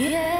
Yeah.